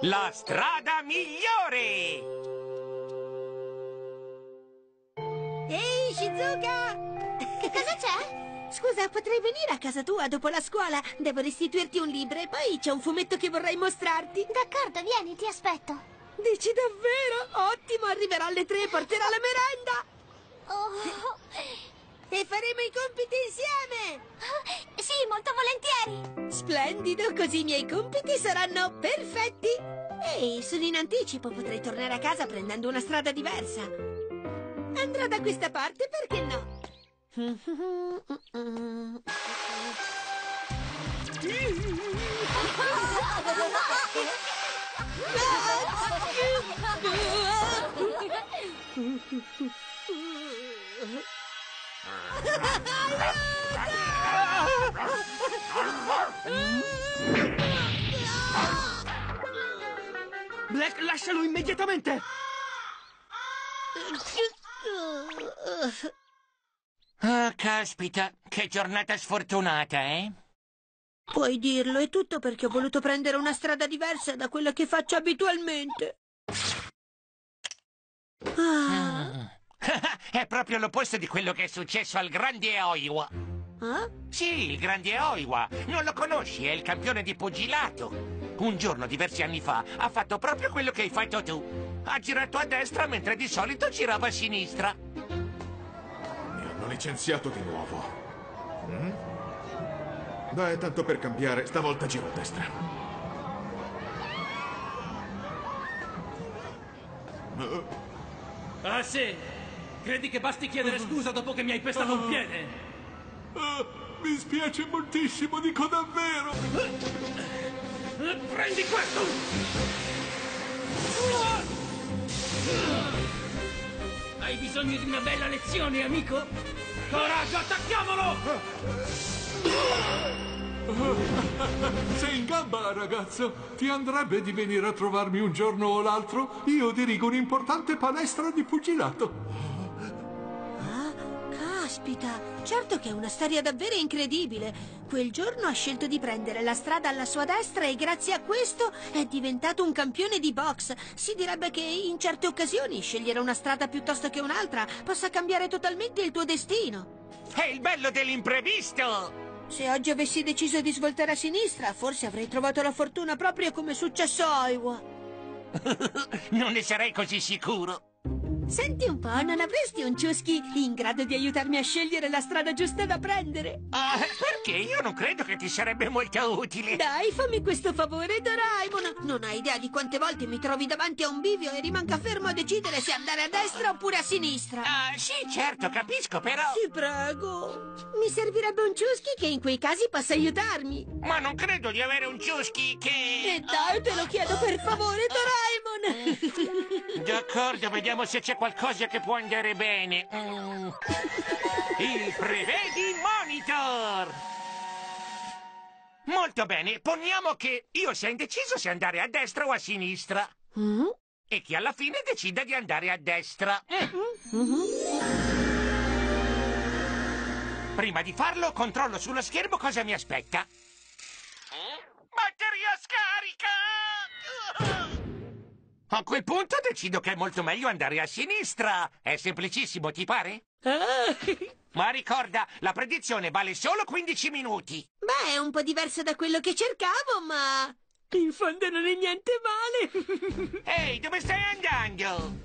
La strada migliore! Ehi, Shizuka! Che cosa c'è? Scusa, potrei venire a casa tua dopo la scuola? Devo restituirti un libro e poi c'è un fumetto che vorrei mostrarti. D'accordo, vieni, ti aspetto. Dici davvero? Ottimo, arriverà alle tre e porterà la merenda! Oh. E faremo i compiti insieme! Sì, molto volentieri. Splendido, così i miei compiti saranno perfetti! Ehi, sono in anticipo, potrei tornare a casa prendendo una strada diversa. Andrò da questa parte, perché no? Black, lascialo immediatamente! Ah, caspita, che giornata sfortunata, eh? Puoi dirlo, è tutto perché ho voluto prendere una strada diversa da quella che faccio abitualmente. Ah, è proprio l'opposto di quello che è successo al grande Oiwa. Ah? Sì, il grande Oiwa. Non lo conosci, è il campione di pugilato. Un giorno, diversi anni fa, ha fatto proprio quello che hai fatto tu. Ha girato a destra mentre di solito girava a sinistra. Mi hanno licenziato di nuovo. Mm? Beh, tanto per cambiare, stavolta giro a destra. Eh, Ah sì? Credi che basti chiedere scusa dopo che mi hai pestato un piede? Mi spiace moltissimo, dico davvero. Prendi questo! Hai bisogno di una bella lezione, amico? Coraggio, attacchiamolo! Sei in gamba, ragazzo. Ti andrebbe di venire a trovarmi un giorno o l'altro? Io dirigo un'importante palestra di pugilato. Caspita, certo che è una storia davvero incredibile. Quel giorno ha scelto di prendere la strada alla sua destra e grazie a questo è diventato un campione di box. Si direbbe che in certe occasioni scegliere una strada piuttosto che un'altra possa cambiare totalmente il tuo destino. È il bello dell'imprevisto! Se oggi avessi deciso di svoltare a sinistra, forse avrei trovato la fortuna proprio come è successo a Iowa. non ne sarei così sicuro. Senti un po', non avresti un ciuschi in grado di aiutarmi a scegliere la strada giusta da prendere? Ah, perché io non credo che ti sarebbe molto utile. Dai, fammi questo favore, Doraemon. Non hai idea di quante volte mi trovi davanti a un bivio e rimanca fermo a decidere se andare a destra oppure a sinistra. Ah, sì, certo, capisco, però... Ti prego. Mi servirebbe un ciuschi che in quei casi possa aiutarmi. Ma non credo di avere un ciuschi che... E dai, te lo chiedo per favore, Doraemon. D'accordo, vediamo se c'è qualcosa che può andare bene. Mm. Il prevedi monitor! Molto bene, poniamo che io sia indeciso se andare a destra o a sinistra. Mm? E che alla fine decida di andare a destra. Mm. Prima di farlo, controllo sullo schermo cosa mi aspetta. Batteria scarica! A quel punto decido che è molto meglio andare a sinistra. È semplicissimo, ti pare? Ah. Ma ricorda, la predizione vale solo 15 minuti. Beh, è un po' diverso da quello che cercavo, ma... In fondo non è niente male. Ehi, dove stai andando?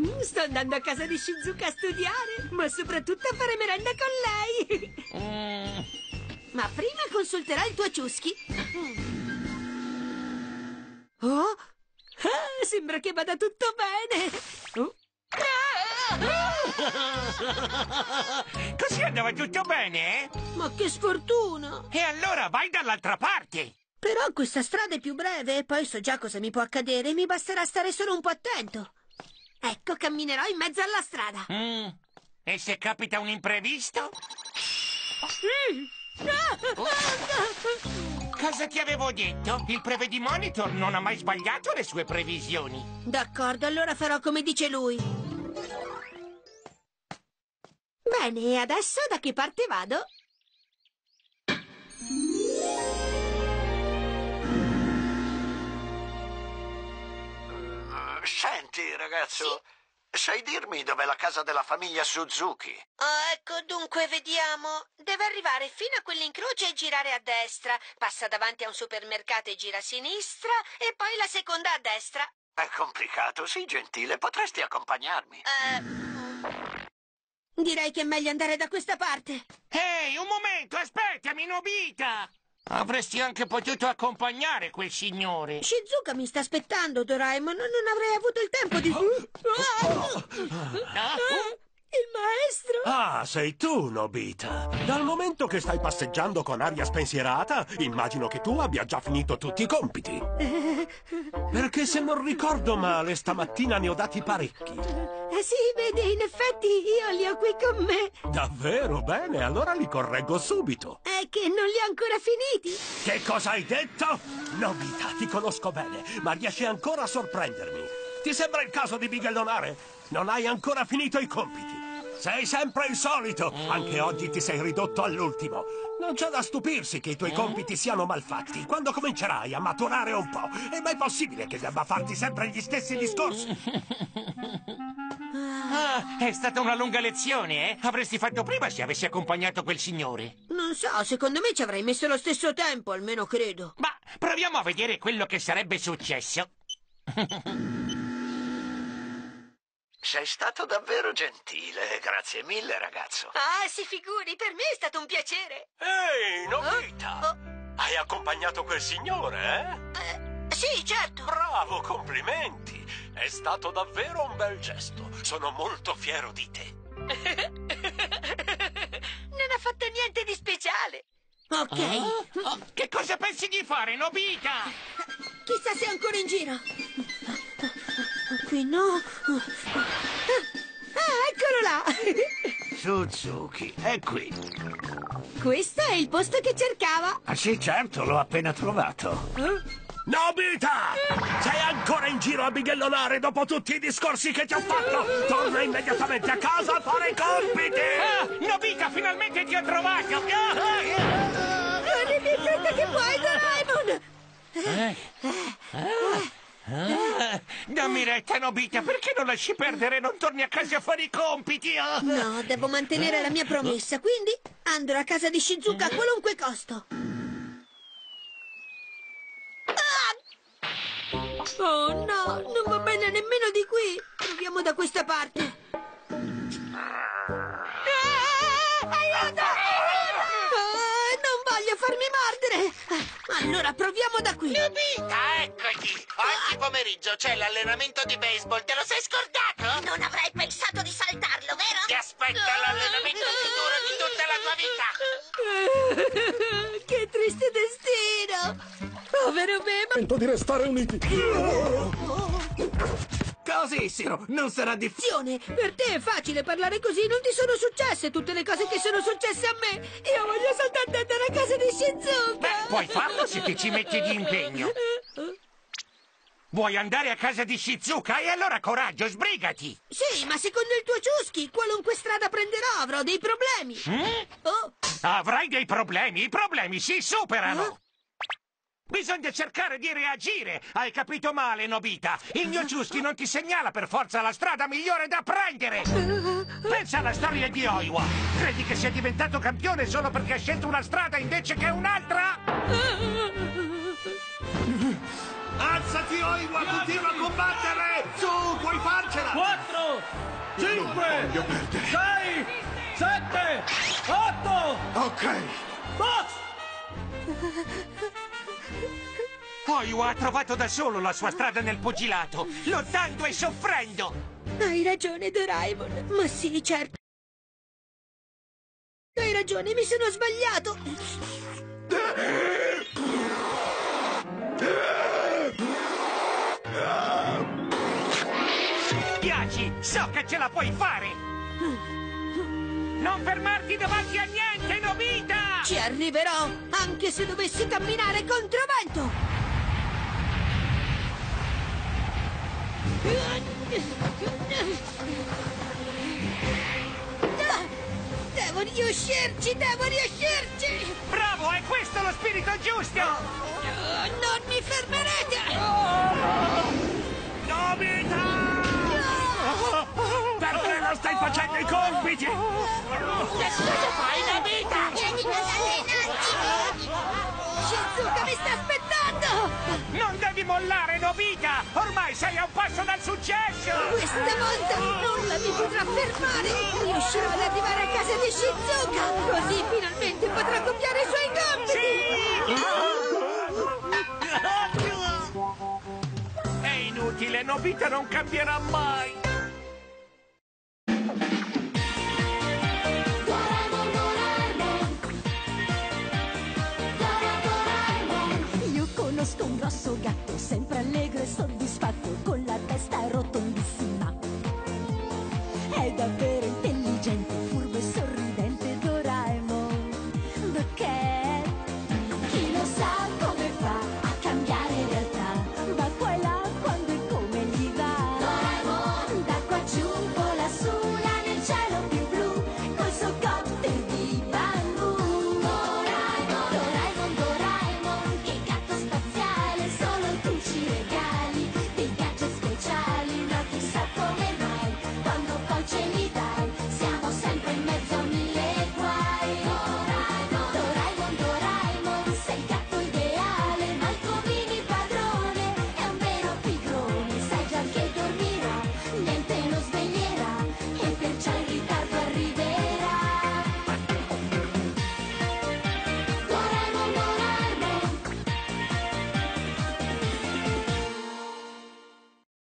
Mm, Sto andando a casa di Shizuka a studiare, ma soprattutto a fare merenda con lei. Mm, Ma prima consulterò il tuo ciuschi. Oh? Ah, sembra che vada tutto bene. Oh. Così andava tutto bene, eh? Ma che sfortuna! E allora vai dall'altra parte. Però questa strada è più breve e poi so già cosa mi può accadere. Mi basterà stare solo un po' attento. Ecco, camminerò in mezzo alla strada. Mm, E se capita un imprevisto? Cosa ti avevo detto? Il prevedimonitor non ha mai sbagliato le sue previsioni. D'accordo, allora farò come dice lui. Bene, adesso da che parte vado? Eh, senti, ragazzo, sì sai dirmi dov'è la casa della famiglia Suzuki? Ah, ecco, dunque, vediamo. Deve arrivare fino a quell'incrocio e girare a destra. Passa davanti a un supermercato e gira a sinistra. E poi la seconda a destra. È complicato, sii gentile, potresti accompagnarmi. Eh, direi che è meglio andare da questa parte. Ehi, un momento, aspettami, Nobita! Avresti anche potuto accompagnare quel signore. Shizuka mi sta aspettando, Doraemon. Non avrei avuto il tempo di... Ah, Ah, il maestro! Ah, sei tu, Nobita. Dal momento che stai passeggiando con aria spensierata, immagino che tu abbia già finito tutti i compiti. Perché se non ricordo male, stamattina ne ho dati parecchi. Eh sì, vede, in effetti io li ho qui con me. Davvero? Bene, allora li correggo subito. È che non li ho ancora finiti. Che cosa hai detto? Nobita, ti conosco bene, ma riesci ancora a sorprendermi. Ti sembra il caso di bighellonare? Non hai ancora finito i compiti. Sei sempre il solito. Anche oggi ti sei ridotto all'ultimo. Non c'è da stupirsi che i tuoi compiti siano malfatti. Quando comincerai a maturare un po', è mai possibile che debba farti sempre gli stessi discorsi? Ah, è stata una lunga lezione, eh? Avresti fatto prima se avessi accompagnato quel signore. Non so, secondo me ci avrei messo lo stesso tempo, almeno credo. Ma proviamo a vedere quello che sarebbe successo. Sei stato davvero gentile, grazie mille, ragazzo. Ah, si figuri, per me è stato un piacere. Ehi, Nobita! Oh, Hai accompagnato quel signore, eh? eh, sì, certo. Bravo, complimenti! È stato davvero un bel gesto. Sono molto fiero di te. Non ha fatto niente di speciale. Ok, Oh, che cosa pensi di fare, Nobita? chissà se è ancora in giro. Qui no. Ah, eccolo là. Suzuki, è qui. Questo è il posto che cercava. Ah sì, certo, l'ho appena trovato. Nobita! Sei ancora in giro a bighellonare dopo tutti i discorsi che ti ho fatto? Torna immediatamente a casa a fare i compiti! Ah, Nobita, finalmente ti ho trovato! Ah, ah, ah. Corri più fretta che puoi, Doraemon. Ah, dammi retta, Nobita, perché non lasci perdere e non torni a casa a fare i compiti? ah? No, devo mantenere la mia promessa, quindi andrò a casa di Shizuka a qualunque costo. Ah! Oh no, non va bene nemmeno di qui. Proviamo da questa parte. Allora proviamo da qui. Nobita, eccoti! Oggi pomeriggio c'è l'allenamento di baseball, te lo sei scordato? Non avrei pensato di saltarlo, vero? Ti aspetta l'allenamento futuro di tutta la tua vita! che triste destino. Povero Beba. Tento di restare uniti. Così, Siro, non sarà. Attenzione, Per te è facile parlare così, non ti sono successe tutte le cose che sono successe a me. Io voglio soltanto andare a casa di Shizuka. Beh, puoi farlo se ti ci metti di impegno. Vuoi andare a casa di Shizuka? E allora coraggio, sbrigati! Sì, ma secondo il tuo Ciuschi, qualunque strada prenderò avrò dei problemi. Mm? Oh, Avrai dei problemi, i problemi si superano! Bisogna cercare di reagire! Hai capito male, Nobita! Il mio Ciuschi non ti segnala per forza la strada migliore da prendere! Pensa alla storia di Oiwa! Credi che sia diventato campione solo perché ha scelto una strada invece che un'altra? Alzati, Oiwa, continua a combattere! Su, puoi farcela! 4, 5, Voglio perdere. 6, 7, 8, Ok. box! Oiwa ha trovato da solo la sua strada nel pugilato, lottando e soffrendo! hai ragione, Doraemon. Ma sì, certo. Hai ragione, mi sono sbagliato. Piaci, so che ce la puoi fare! Non fermarti davanti a niente, Nobita! Ci arriverò, anche se dovessi camminare contro vento. Devo riuscirci, devo riuscirci! Bravo, è questo lo spirito giusto! Non mi fermerete! Dei compiti! Che cosa fai, Nobita? Vieni con Shizuka mi sta aspettando! Non devi mollare, Nobita! Ormai sei a un passo dal successo! Questa volta nulla mi potrà fermare! Riuscirò ad arrivare a casa di Shizuka! Così finalmente potrà compiere i suoi compiti! È inutile, Nobita non cambierà mai!